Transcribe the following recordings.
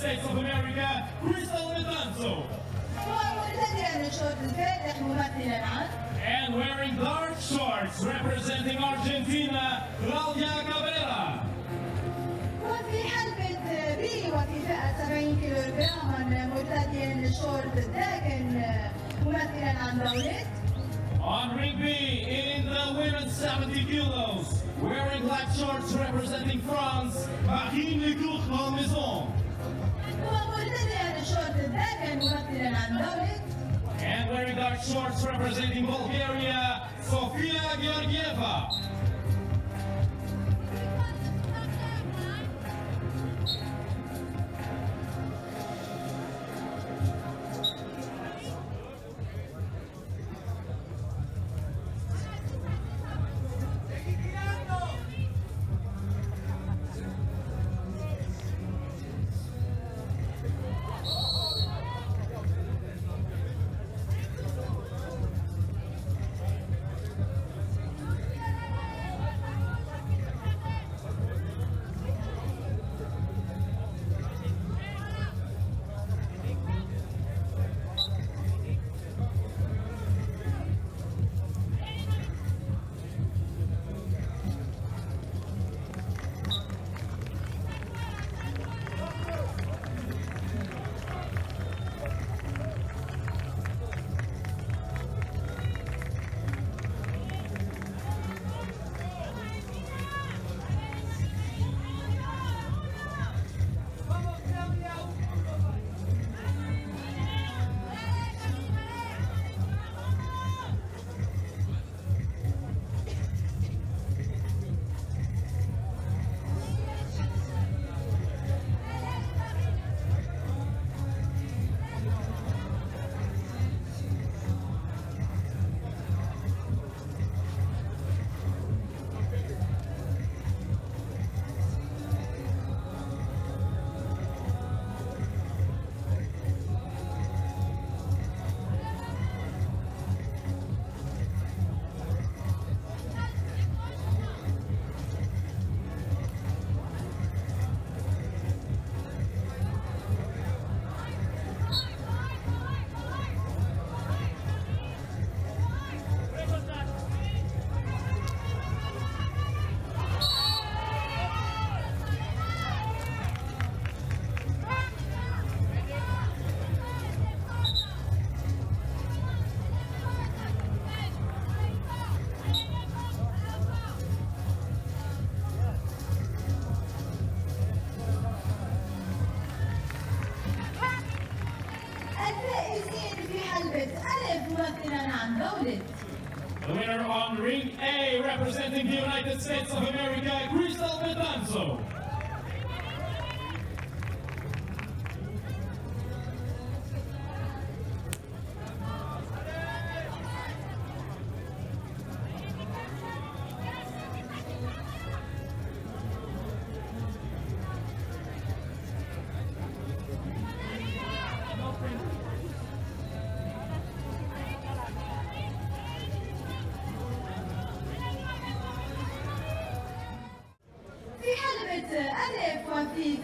States of America Kristal Betanzo and wearing dark shorts representing Argentina Claudia Cabrera On ring B in the women's 70 kilos, wearing black shorts representing France, Marine Lecourte-Malmaison. Malmaison. ومرتديا الشورت الداكن ممثلا عن دولة And wearing dark shorts representing Bulgaria, Sofia Georgieva. The winner on ring A, representing the United States of America, Kristal Betanzo.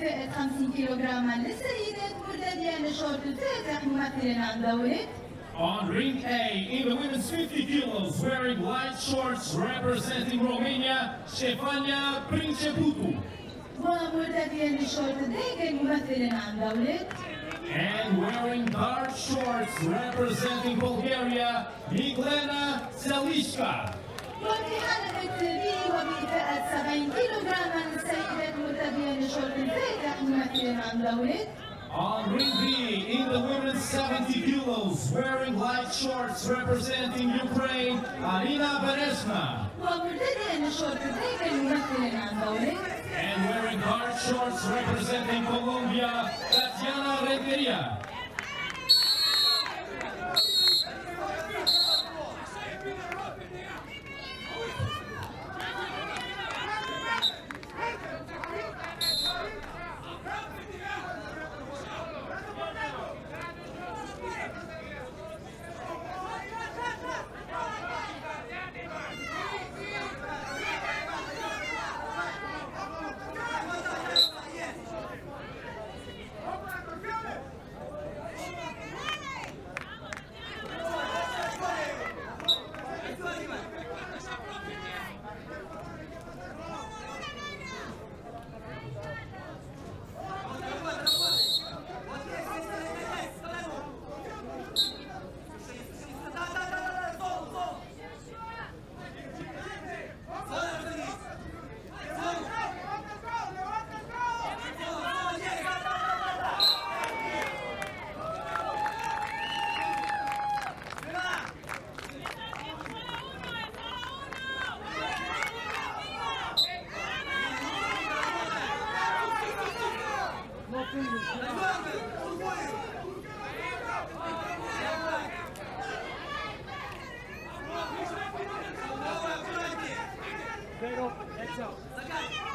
فئة 50 كيلوغراما للسيدات الفاتح عن On ring A, in the women's 50 kilos, wearing light shorts, representing Romania, Stefania Priceputu. And wearing dark shorts, representing Bulgaria, Miglena Selishka. وبحلقة بي وبفئة 70 كيلو جراما السيدة متبين شرط الفائدة ممثلا عن دولة On ring in the women's 70 kilos, wearing light shorts representing Ukraine, Arina Bereshna. And wearing hard shorts representing Colombia, Tatiana Renteria. Pero, that's all.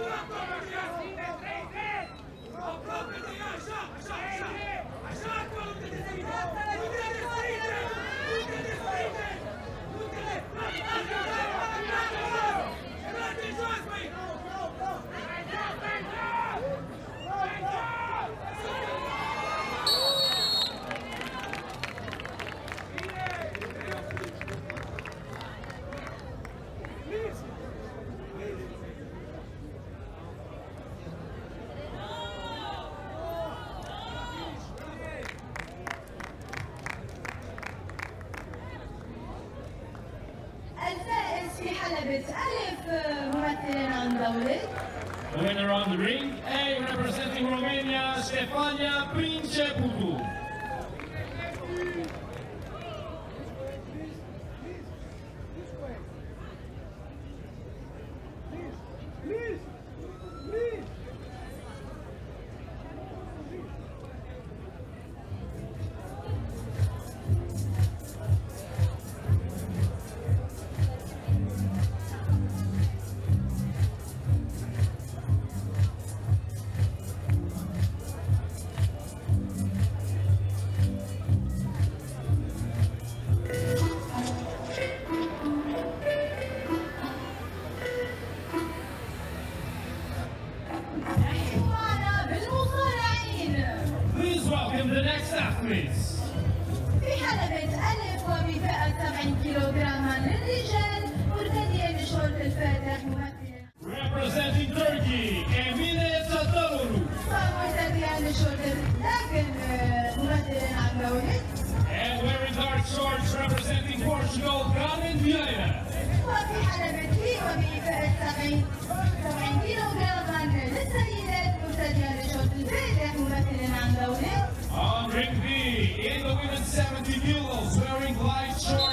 Welcome. Item the next half, please. في حلبة ألف وبفئة 7 كيلوغراما للرجال مرتدية بشورت الفاتح ممثلة Representing Turkey, Emine Tataroğlu. مرتدية بشورت لكن آه، ممثلة عن لونه. And wearing dark shorts representing Portugal, Carmen Vieira. وفي حلبة لي وبفئة 7 7 كيلوغراما للسيدات مرتدية بشورت الفاتح ممثلة عن لونه. In the women's 70 kilos, wearing light shorts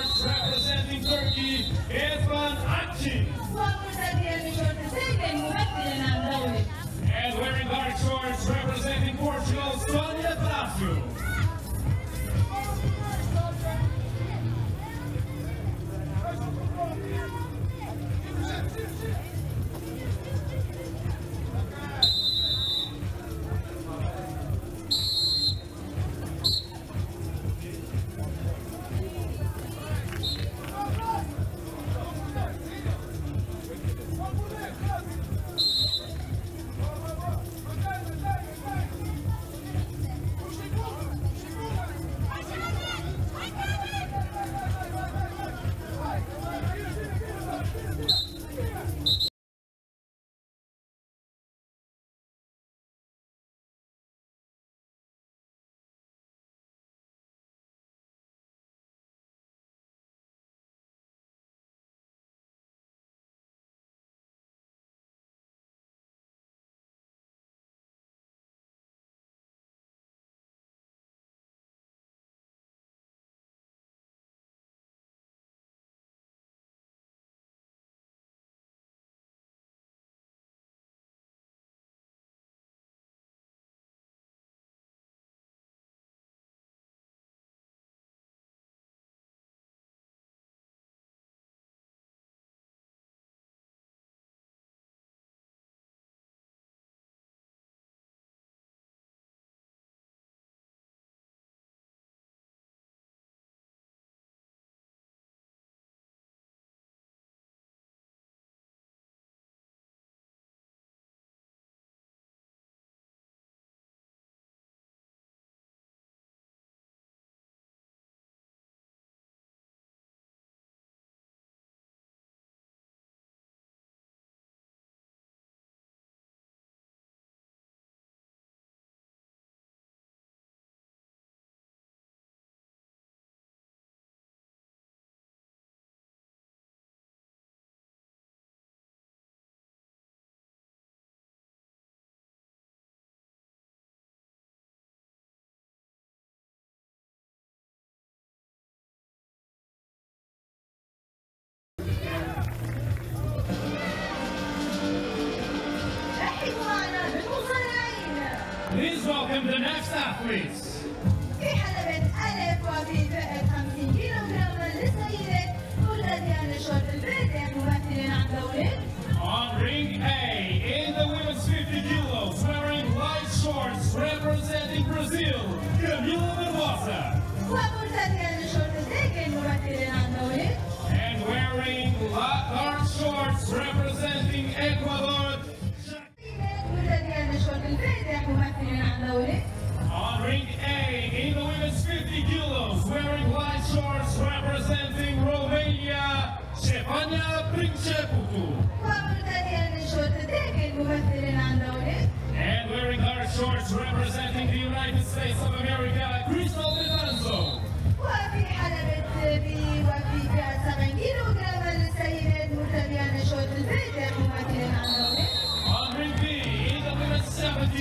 Please welcome the next athletes.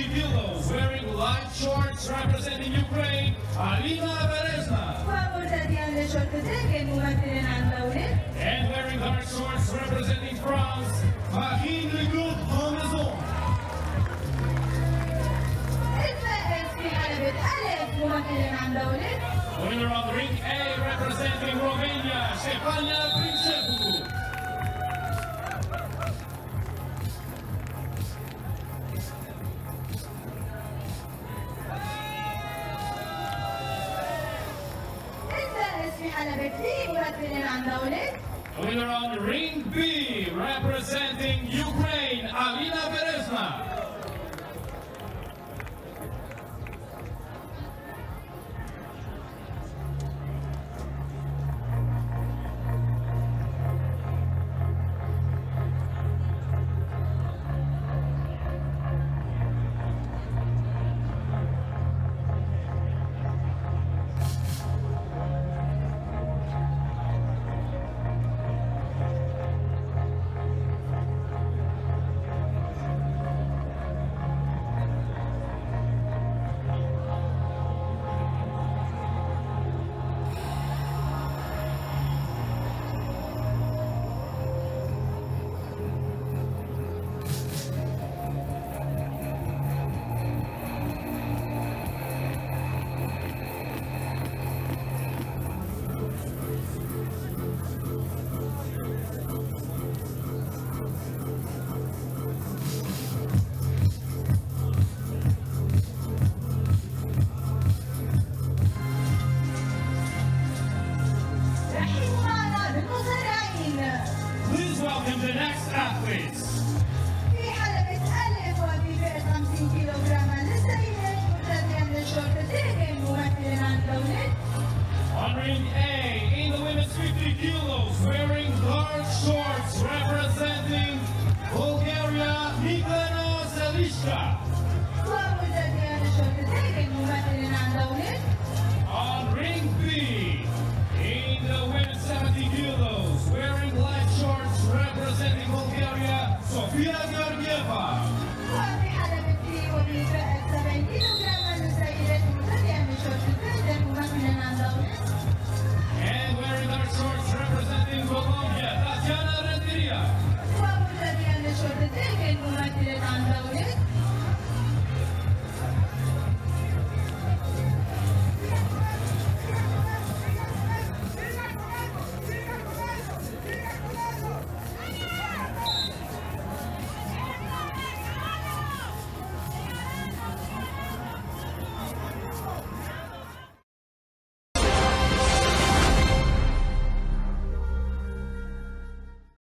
Villov, wearing light shorts representing Ukraine, Alina Berezna. And wearing dark shorts representing France, Marine Le Goutte Romaison. Winner of ring A representing Romania, Stefania Princeps. అలబెట్టి ఉరత్తిని Winner on ring B representing Ukraine, Alina Beresna.